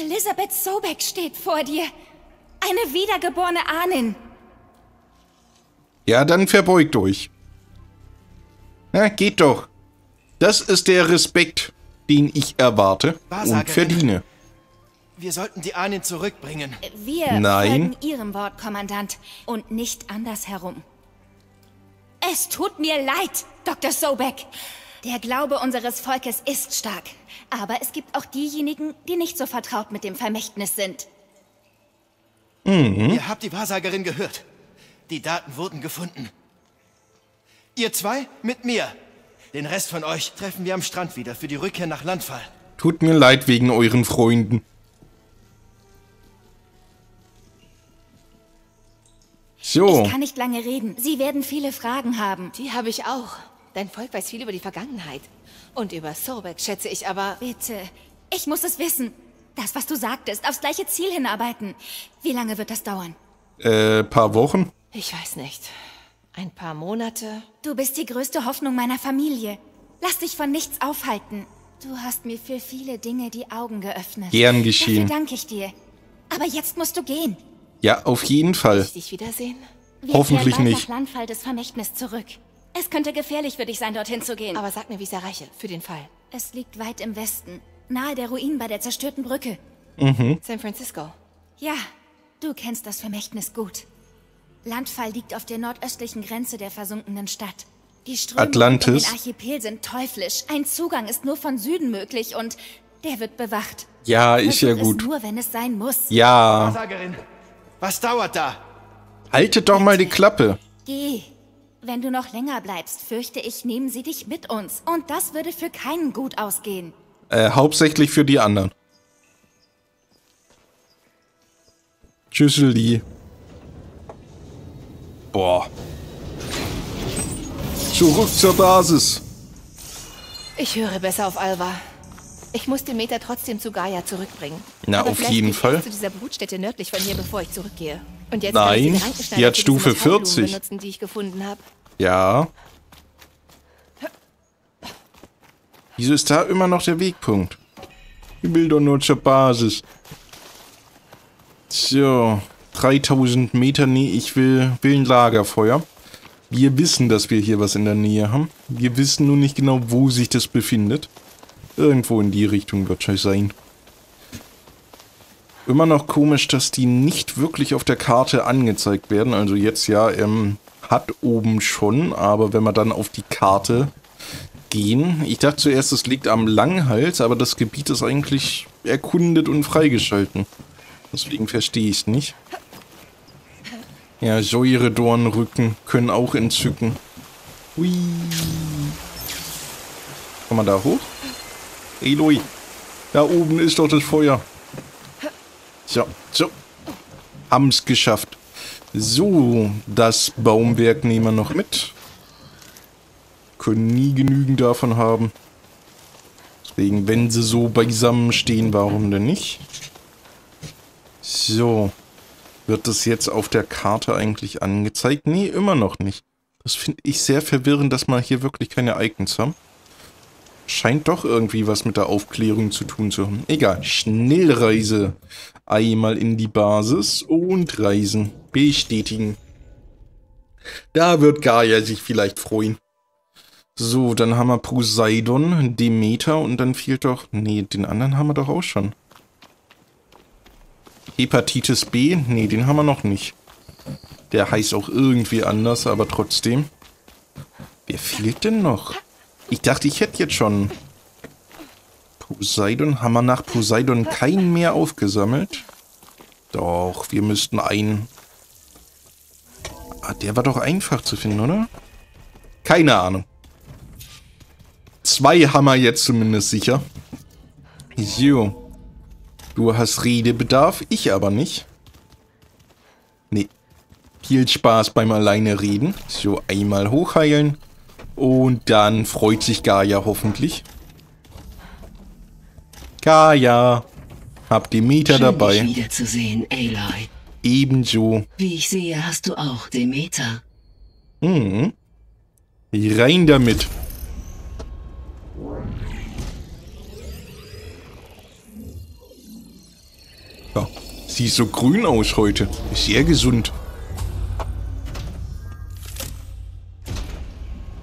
Speaker 2: Elisabeth Sobeck steht vor dir. Eine wiedergeborene Ahnin.
Speaker 1: Ja, dann verbeugt euch. Na, geht doch. Das ist der Respekt, den ich erwarte und verdiene.
Speaker 8: Wir sollten die Ahnen zurückbringen.
Speaker 2: Wir
Speaker 1: Nein.
Speaker 2: folgen Ihrem Wort, Kommandant, und nicht andersherum. Es tut mir leid, Dr. Sobeck. Der Glaube unseres Volkes ist stark. Aber es gibt auch diejenigen, die nicht so vertraut mit dem Vermächtnis sind.
Speaker 8: Ihr habt die Wahrsagerin gehört. Die Daten wurden gefunden. Ihr zwei mit mir. Den Rest von euch treffen wir am Strand wieder für die Rückkehr nach Landfall.
Speaker 1: Tut mir leid wegen euren Freunden. So,
Speaker 2: Ich kann nicht lange reden. Sie werden viele Fragen haben.
Speaker 3: Die habe ich auch. Dein Volk weiß viel über die Vergangenheit. Und über Sobek schätze ich aber...
Speaker 2: Bitte, ich muss es wissen. Das, was du sagtest, aufs gleiche Ziel hinarbeiten. Wie lange wird das dauern?
Speaker 1: äh, paar Wochen.
Speaker 3: Ich weiß nicht. Ein paar Monate?
Speaker 2: Du bist die größte Hoffnung meiner Familie. Lass dich von nichts aufhalten. Du hast mir für viele Dinge die Augen geöffnet.
Speaker 1: Gern geschehen.
Speaker 2: Dafür danke ich dir. Aber jetzt musst du gehen.
Speaker 1: Ja, auf jeden Fall.
Speaker 3: Ich dich wiedersehen?
Speaker 2: Wir
Speaker 1: Hoffentlich
Speaker 2: bald
Speaker 1: nicht.
Speaker 2: nach Landfall des Vermächtnis zurück. Es könnte gefährlich für dich sein, dorthin zu gehen.
Speaker 3: Aber sag mir, wie ich es erreiche. Für den Fall.
Speaker 2: es liegt weit im Westen, nahe der Ruinen bei der zerstörten Brücke.
Speaker 3: San Francisco.
Speaker 2: Ja, du kennst das Vermächtnis gut. Landfall liegt auf der nordöstlichen Grenze der versunkenen Stadt. Die Ströme
Speaker 1: Atlantis.
Speaker 2: den Archipel sind teuflisch. Ein Zugang ist nur von Süden möglich und der wird bewacht.
Speaker 1: Ja, ist ja gut.
Speaker 2: Nur, wenn es sein muss.
Speaker 1: Ja,
Speaker 8: was dauert da?
Speaker 1: haltet doch mal die Klappe.
Speaker 2: Geh. Wenn du noch länger bleibst, fürchte ich, nehmen sie dich mit uns. Und das würde für keinen gut ausgehen.
Speaker 1: Äh, hauptsächlich für die anderen. Tschüsseli. Boah. Zurück zur Basis.
Speaker 3: Ich höre besser auf Alva. Ich muss den Meter trotzdem zu Gaia zurückbringen.
Speaker 1: Na,
Speaker 3: Aber
Speaker 1: auf jeden Fall.
Speaker 3: zu dieser Brutstätte nördlich von hier, bevor ich zurückgehe.
Speaker 1: Nein,
Speaker 3: die
Speaker 1: hat Stufe
Speaker 3: Metallblumen
Speaker 1: 40.
Speaker 3: benutzen, die ich gefunden habe.
Speaker 1: Ja. Wieso ist da immer noch der Wegpunkt? Ich will doch nur zur Basis. So, 3000 Meter, nee, ich will, will ein Lagerfeuer. Wir wissen, dass wir hier was in der Nähe haben. Wir wissen nur nicht genau, wo sich das befindet. Irgendwo in die Richtung wird es sein. Immer noch komisch, dass die nicht wirklich auf der Karte angezeigt werden. Also jetzt ja, ähm, hat oben schon, aber wenn wir dann auf die Karte gehen. Ich dachte zuerst, es liegt am Langhals, aber das Gebiet ist eigentlich erkundet und freigeschalten. Deswegen verstehe ich es nicht. Ja, Säuredornrücken können auch entzücken. Hui. Kann man da hoch? Eloi, da oben ist doch das Feuer. So, so. Haben's geschafft. So, das Baumwerk nehmen wir noch mit. Können nie genügend davon haben. Deswegen, wenn sie so beisammen stehen, warum denn nicht? So. Wird das jetzt auf der Karte eigentlich angezeigt? Nee, immer noch nicht. Das finde ich sehr verwirrend, dass wir hier wirklich keine Icons haben. Scheint doch irgendwie was mit der Aufklärung zu tun zu haben. Egal. Schnellreise. Einmal in die Basis und reisen. Bestätigen. Da wird Gaia sich vielleicht freuen. So, dann haben wir Poseidon, Demeter und dann fehlt doch... Nee, den anderen haben wir doch auch schon. Hepatitis B? Nee, den haben wir noch nicht. Der heißt auch irgendwie anders, aber trotzdem. Wer fehlt denn noch? Ich dachte, ich hätte jetzt schon... Poseidon? Haben wir nach Poseidon keinen mehr aufgesammelt? Doch, wir müssten einen... Ah, der war doch einfach zu finden, oder? Keine Ahnung. Zwei haben wir jetzt zumindest sicher. So. Du hast Redebedarf, ich aber nicht. Nee. Viel Spaß beim alleine reden. So, einmal hochheilen. Und dann freut sich Gaia hoffentlich. Gaia. Habt ihr Meter
Speaker 5: Schön,
Speaker 1: dabei?
Speaker 5: Dich wiederzusehen, Aloy.
Speaker 1: Ebenso.
Speaker 5: Wie ich sehe, hast du auch Demeter.
Speaker 1: Mhm. Rein damit. Ja, sieht so grün aus heute. Ist sehr gesund.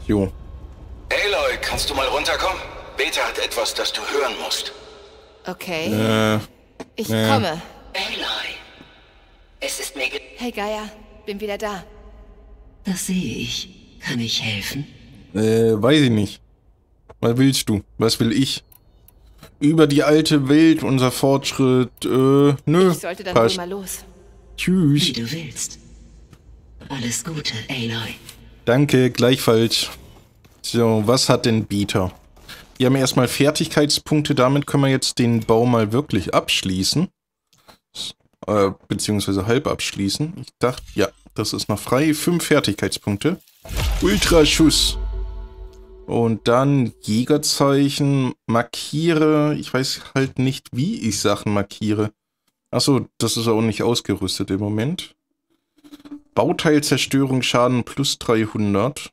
Speaker 1: Jo.
Speaker 7: Aloy, kannst du mal runterkommen? Beta hat etwas, das du hören musst.
Speaker 3: Okay,
Speaker 1: Äh,
Speaker 3: ich
Speaker 1: äh.
Speaker 3: komme.
Speaker 5: Aloy. Es ist mir ge
Speaker 3: Hey Gaia, bin wieder da.
Speaker 5: Das sehe ich. Kann ich helfen?
Speaker 1: äh, weiß ich nicht. Was willst du? Was will ich? Über die alte Welt, unser Fortschritt, äh, nö.
Speaker 3: Ich sollte dann
Speaker 1: passt.
Speaker 3: mal los.
Speaker 1: Tschüss.
Speaker 5: Wie du willst. Alles Gute, Aloy.
Speaker 1: Danke, gleichfalls. So, was hat denn Bieter? Wir haben erstmal Fertigkeitspunkte, damit können wir jetzt den Bau mal wirklich abschließen. Äh, beziehungsweise halb abschließen. Ich dachte, ja, das ist noch frei. Fünf Fertigkeitspunkte. Ultraschuss. Und dann Jägerzeichen, markiere. Ich weiß halt nicht, wie ich Sachen markiere. Achso, das ist auch nicht ausgerüstet im Moment. Bauteilzerstörung Schaden plus 300.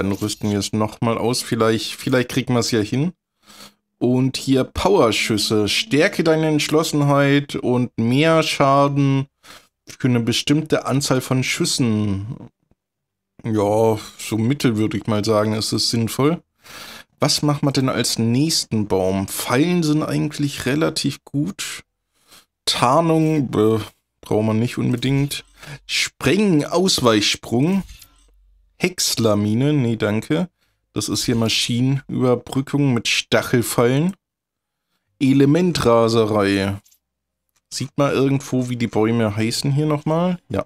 Speaker 1: Dann rüsten wir es nochmal aus. Vielleicht, vielleicht kriegen wir es ja hin. Und hier Powerschüsse. Stärke deine Entschlossenheit und mehr Schaden für eine bestimmte Anzahl von Schüssen. Ja, so mittel würde ich mal sagen, ist es sinnvoll. Was machen wir denn als nächsten Baum? Pfeilen sind eigentlich relativ gut. Tarnung äh, brauchen wir nicht unbedingt. Sprengen, Ausweichsprung. Hexlamine, nee, danke. Das ist hier Maschinenüberbrückung mit Stachelfallen. Elementraserei. Sieht man irgendwo, wie die Bäume heißen hier nochmal? Ja.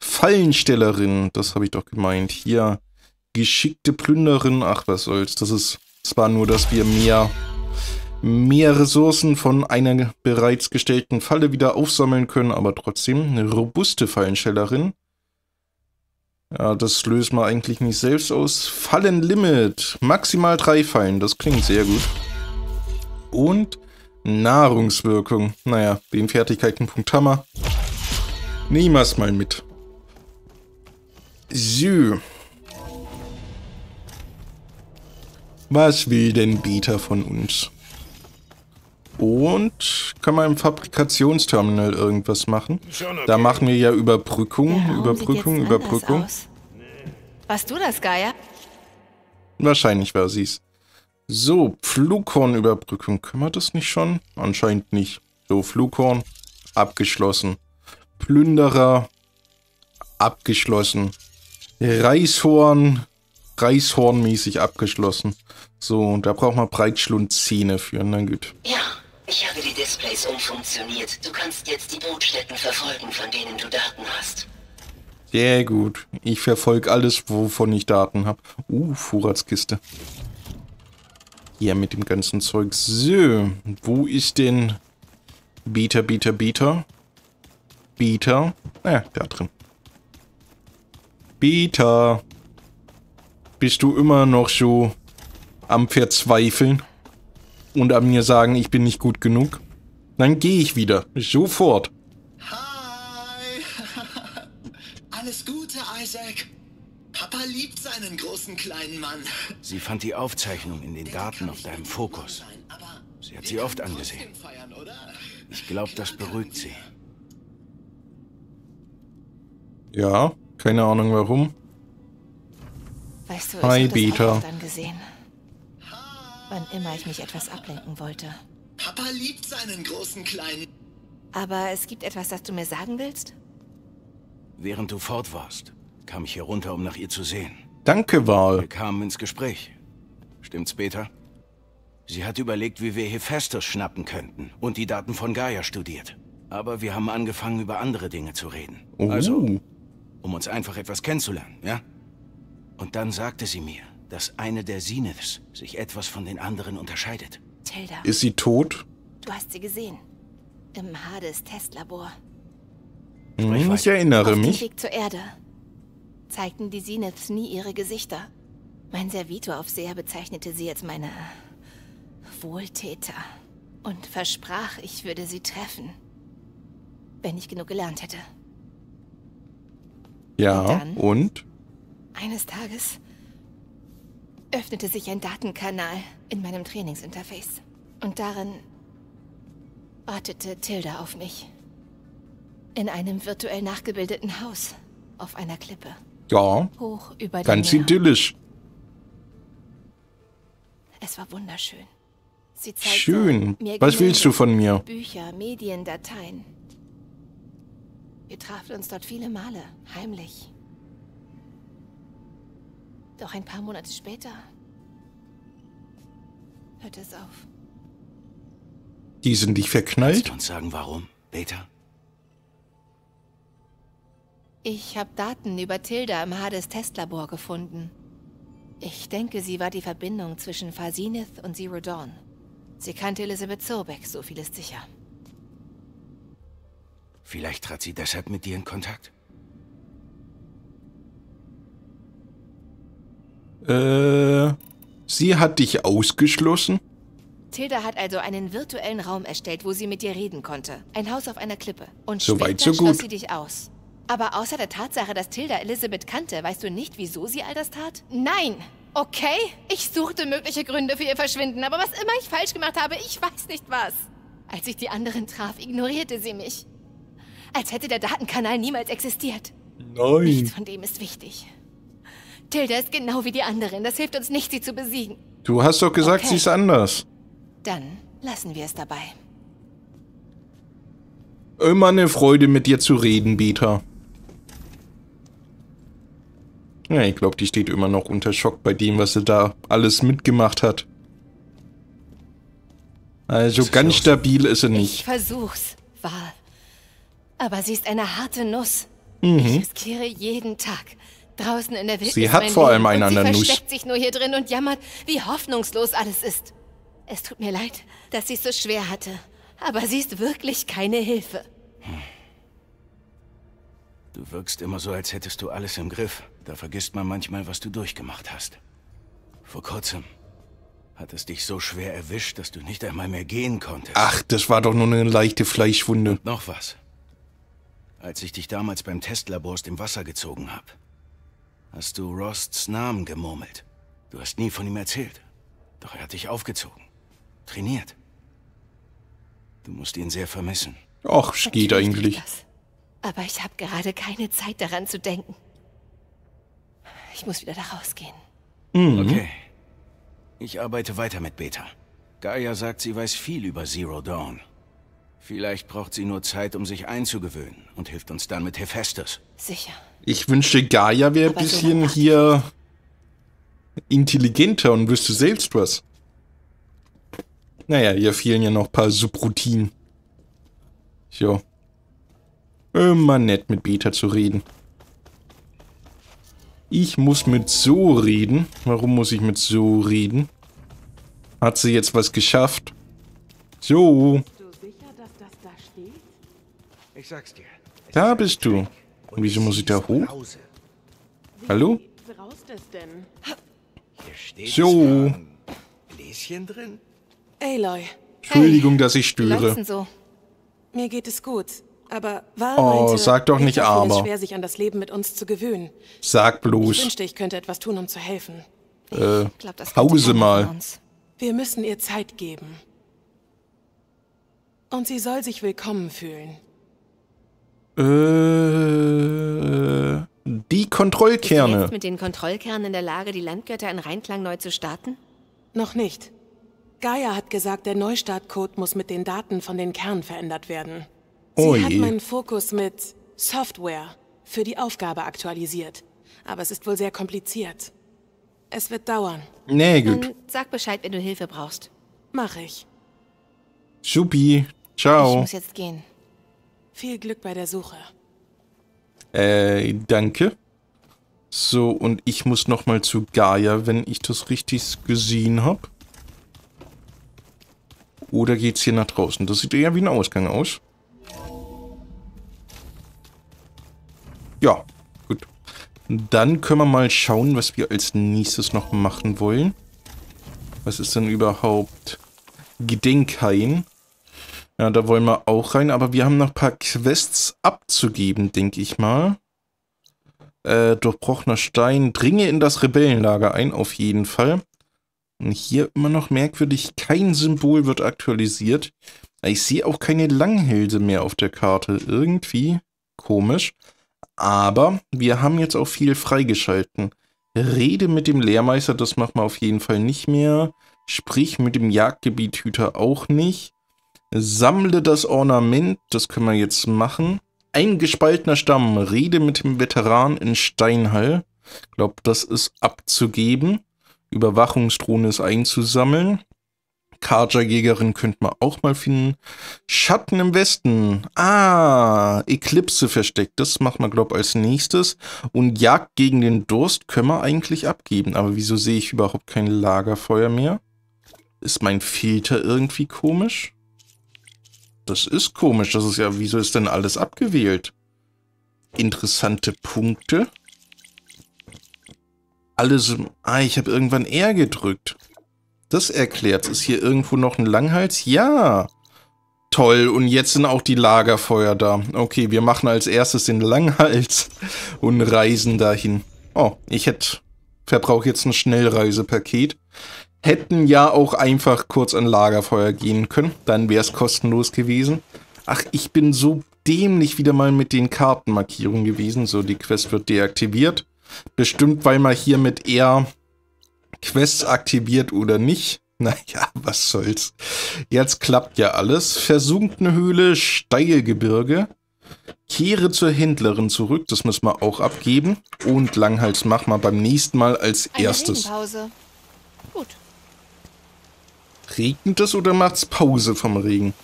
Speaker 1: Fallenstellerin, das habe ich doch gemeint. Hier, geschickte Plünderin. Ach, was soll's. Das ist zwar nur, dass wir mehr, mehr Ressourcen von einer bereits gestellten Falle wieder aufsammeln können, aber trotzdem eine robuste Fallenstellerin. Ja, das löst man eigentlich nicht selbst aus. Fallenlimit. Maximal drei Fallen. Das klingt sehr gut. Und Nahrungswirkung. Naja, den Fertigkeitenpunkt haben wir. Nehmen wir es mal mit. So. Was will denn Beta von uns? Und kann man im Fabrikationsterminal irgendwas machen? Da machen wir ja Überbrückung, Überbrückung, Überbrückung.
Speaker 3: aus. Warst du das, Gaia?
Speaker 1: Wahrscheinlich war sie's. So, Flughornüberbrückung. Können wir das nicht schon? Anscheinend nicht. So, Flughorn. Abgeschlossen. Plünderer. Abgeschlossen. Reishorn. Reishornmäßig abgeschlossen. So, und da braucht man Breitschlundzähne für. Na gut.
Speaker 5: Ja, ich habe die Displays umfunktioniert. Du kannst jetzt die Brutstätten verfolgen, von denen du Daten hast.
Speaker 1: Sehr gut. Ich verfolge alles, wovon ich Daten habe. Uh, Vorratskiste. Hier mit dem ganzen Zeug. So, wo ist denn Beta, Beta, Beta? Beta? Ah, da drin. Beta. Bist du immer noch so am Verzweifeln und an mir sagen, ich bin nicht gut genug, dann gehe ich wieder. Sofort.
Speaker 9: Hi! Alles Gute, Isaac. Papa liebt seinen großen kleinen Mann.
Speaker 10: Sie fand die Aufzeichnung in den Daten auf deinem Fokus. Sie hat sie oft angesehen. Ich glaube, das beruhigt sie.
Speaker 1: Ja, keine Ahnung warum.
Speaker 3: Weißt du, ich
Speaker 1: Hi, Beta.
Speaker 3: Wann immer ich mich etwas ablenken wollte.
Speaker 9: Papa liebt seinen großen kleinen.
Speaker 3: Aber es gibt etwas, das du mir sagen willst?
Speaker 10: Während du fort warst, kam ich hier runter, um nach ihr zu sehen.
Speaker 1: Danke, Wahl.
Speaker 10: Wir kamen ins Gespräch. Stimmt's, Peter? Sie hat überlegt, wie wir Hephaestus schnappen könnten und die Daten von Gaia studiert. Aber wir haben angefangen, über andere Dinge zu reden.
Speaker 1: Oh.
Speaker 10: Also, um uns einfach etwas kennenzulernen, ja? Und dann sagte sie mir, dass eine der Zeniths sich etwas von den anderen unterscheidet.
Speaker 3: Tilda,
Speaker 1: Ist sie tot?
Speaker 3: du hast sie gesehen. Im Hades-Testlabor.
Speaker 1: Hm, ich erinnere
Speaker 3: Auf dem
Speaker 1: mich.
Speaker 3: Weg zur Erde zeigten die Zeniths nie ihre Gesichter. Mein Servitoraufseher bezeichnete sie als meine Wohltäter und versprach, ich würde sie treffen, wenn ich genug gelernt hätte.
Speaker 1: Ja,
Speaker 3: dann?
Speaker 1: und?
Speaker 3: Eines Tages öffnete sich ein Datenkanal in meinem Trainingsinterface. Und darin wartete Tilda auf mich. In einem virtuell nachgebildeten Haus auf einer Klippe.
Speaker 1: Ja,
Speaker 3: Hoch über dem
Speaker 1: ganz
Speaker 3: Meer.
Speaker 1: idyllisch.
Speaker 3: Es war wunderschön. Sie zeigte
Speaker 1: Schön.
Speaker 3: mir
Speaker 1: Was willst du von mir?
Speaker 3: Bücher, Medien, Dateien. Wir trafen uns dort viele Male, heimlich. Doch ein paar Monate später hörte es auf.
Speaker 1: Die sind dich
Speaker 10: Kannst
Speaker 1: verknallt?
Speaker 10: du uns sagen, warum, Peter?
Speaker 3: Ich habe Daten über Tilda im Hades-Testlabor gefunden. Ich denke, sie war die Verbindung zwischen Farsinith und Zero Dawn. Sie kannte Elizabeth Sobeck, so viel ist sicher.
Speaker 10: Vielleicht trat sie deshalb mit dir in Kontakt?
Speaker 1: Äh, sie hat dich ausgeschlossen?
Speaker 3: Tilda hat also einen virtuellen Raum erstellt, wo sie mit dir reden konnte. Ein Haus auf einer Klippe. Und
Speaker 1: So
Speaker 3: später
Speaker 1: weit, so
Speaker 3: schloss
Speaker 1: gut.
Speaker 3: sie dich aus. Aber außer der Tatsache, dass Tilda Elizabeth kannte, weißt du nicht, wieso sie all das tat? Nein! Okay? Ich suchte mögliche Gründe für ihr Verschwinden, aber was immer ich falsch gemacht habe, ich weiß nicht was. Als ich die anderen traf, ignorierte sie mich. Als hätte der Datenkanal niemals existiert. Nichts
Speaker 1: Nein.
Speaker 3: von dem ist wichtig. Tilda ist genau wie die anderen. Das hilft uns nicht, sie zu besiegen.
Speaker 1: Du hast doch gesagt,
Speaker 3: Okay.
Speaker 1: sie ist anders.
Speaker 3: Dann lassen wir es dabei.
Speaker 1: Immer eine Freude, mit dir zu reden, Beta. Ja, ich glaube, die steht immer noch unter Schock bei dem, was sie da alles mitgemacht hat. Also
Speaker 10: ist
Speaker 1: ganz stabil ist sie
Speaker 3: Ich
Speaker 1: nicht.
Speaker 3: versuch's, Wahl. Aber sie ist eine harte Nuss.
Speaker 1: Mhm.
Speaker 3: Ich riskiere jeden Tag. Draußen in der Wildnis
Speaker 1: Sie hat
Speaker 3: mein
Speaker 1: vor allem
Speaker 3: Leben
Speaker 1: einen
Speaker 3: und
Speaker 1: an der
Speaker 3: sie
Speaker 1: Nuss.
Speaker 3: versteckt sich nur hier drin und jammert, wie hoffnungslos alles ist. Es tut mir leid, dass sie es so schwer hatte. Aber sie ist wirklich keine Hilfe.
Speaker 10: Du wirkst immer so, als hättest du alles im Griff. Da vergisst man manchmal, was du durchgemacht hast. Vor kurzem hat es dich so schwer erwischt, dass du nicht einmal mehr gehen konntest.
Speaker 1: Ach, das war doch nur eine leichte Fleischwunde.
Speaker 10: Noch was. Als ich dich damals beim Testlabor aus dem Wasser gezogen habe, hast du Rosts Namen gemurmelt. Du hast nie von ihm erzählt. Doch er hat dich aufgezogen. Trainiert. Du musst ihn sehr vermissen.
Speaker 1: Ach, geht eigentlich.
Speaker 3: ich das. Aber ich habe gerade keine Zeit daran zu denken. Ich muss wieder da rausgehen.
Speaker 10: Okay. Ich arbeite weiter mit Beta. Gaia sagt, sie weiß viel über Zero Dawn. Vielleicht braucht sie nur Zeit, um sich einzugewöhnen und hilft uns dann mit Hephaestus.
Speaker 3: Sicher.
Speaker 1: Ich wünschte, Gaia wäre ein
Speaker 3: so
Speaker 1: bisschen
Speaker 3: lange
Speaker 1: hier intelligenter und wüsste selbst was. Naja, hier fehlen ja noch ein paar Subroutinen. So. Immer nett mit Beta zu reden. Ich muss mit so reden. Warum muss ich mit so reden? Hat sie jetzt was geschafft? So,
Speaker 10: Ich sag's dir.
Speaker 1: da bist du. Und wieso muss ich da hoch? Hallo? So.
Speaker 10: Gläschen drin?
Speaker 11: Aloy.
Speaker 1: Entschuldigung, dass ich störe.
Speaker 3: So?
Speaker 11: Mir geht es gut. Aber war
Speaker 1: Oh, meinte, sag doch nicht aber.
Speaker 11: Es schwer, sich an das Leben mit uns zu gewöhnen.
Speaker 1: Sag bloß.
Speaker 11: Ich wünschte, ich könnte etwas tun, um zu helfen.
Speaker 1: Äh, ich glaub, das Pause mal.
Speaker 11: Wir müssen ihr Zeit geben. Und sie soll sich willkommen fühlen.
Speaker 1: Äh, die Kontrollkerne. Ist
Speaker 3: jetzt mit den Kontrollkernen in der Lage, die Landgötter in Reinklang neu zu starten?
Speaker 11: Noch nicht. Gaia hat gesagt, der Neustartcode muss mit den Daten von den Kernen verändert werden. Sie oh hat meinen Fokus mit Software für die Aufgabe aktualisiert. Aber es ist wohl sehr kompliziert. Es wird dauern.
Speaker 1: Nee, gut.
Speaker 3: Dann sag Bescheid, wenn du Hilfe brauchst.
Speaker 11: Mach ich.
Speaker 1: Supi. Ciao.
Speaker 3: Ich muss jetzt gehen.
Speaker 11: Viel Glück bei der Suche.
Speaker 1: Äh, danke. So, und ich muss nochmal zu Gaia, wenn ich das richtig gesehen habe. Oder geht's hier nach draußen? Das sieht eher wie ein Ausgang aus. Ja, gut. Dann können wir mal schauen, was wir als nächstes noch machen wollen. Was ist denn überhaupt Gedenkhain? Ja, da wollen wir auch rein, aber wir haben noch ein paar Quests abzugeben, denke ich mal. Äh, durchbrochener Stein, dringe in das Rebellenlager ein, auf jeden Fall. Und hier immer noch merkwürdig, kein Symbol wird aktualisiert. Ich sehe auch keine Langhälse mehr auf der Karte. Irgendwie komisch. Aber wir haben jetzt auch viel freigeschalten. Rede mit dem Lehrmeister, das machen wir auf jeden Fall nicht mehr. Sprich mit dem Jagdgebiethüter auch nicht. Sammle das Ornament, das können wir jetzt machen. Ein gespaltener Stamm, rede mit dem Veteran in Steinhall. Ich glaube, das ist abzugeben. Überwachungsdrohne ist einzusammeln. Karja-Jägerin könnte man auch mal finden. Schatten im Westen. Ah, Eklipse versteckt. Das machen wir, glaube ich, als nächstes. Und Jagd gegen den Durst können wir eigentlich abgeben. Aber wieso sehe ich überhaupt kein Lagerfeuer mehr? Ist mein Filter irgendwie komisch? Das ist komisch. Das ist ja, wieso ist denn alles abgewählt? Interessante Punkte. Alles, ah, ich habe irgendwann R gedrückt. Das erklärt. Ist hier irgendwo noch ein Langhals? Ja. Toll, und jetzt sind auch die Lagerfeuer da. Okay, wir machen als erstes den Langhals und reisen dahin. Oh, ich hätte verbrauche jetzt ein Schnellreisepaket. Hätten ja auch einfach kurz an Lagerfeuer gehen können, dann wäre es kostenlos gewesen. Ach, ich bin so dämlich wieder mal mit den Kartenmarkierungen gewesen. So, die Quest wird deaktiviert. Bestimmt, weil man hier mit R Quests aktiviert oder nicht. Naja, was soll's. Jetzt klappt ja alles. Versunkene Höhle, Steilgebirge. Kehre zur Händlerin zurück, das müssen wir auch abgeben. Und Langhals machen wir beim nächsten Mal als
Speaker 3: Eine
Speaker 1: erstes.
Speaker 3: Regenpause.
Speaker 1: Regnet es oder macht's Pause vom Regen?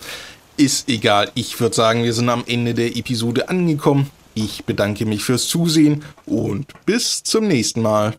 Speaker 1: Ist egal. Ich würde sagen, wir sind am Ende der Episode angekommen. Ich bedanke mich fürs Zusehen und bis zum nächsten Mal.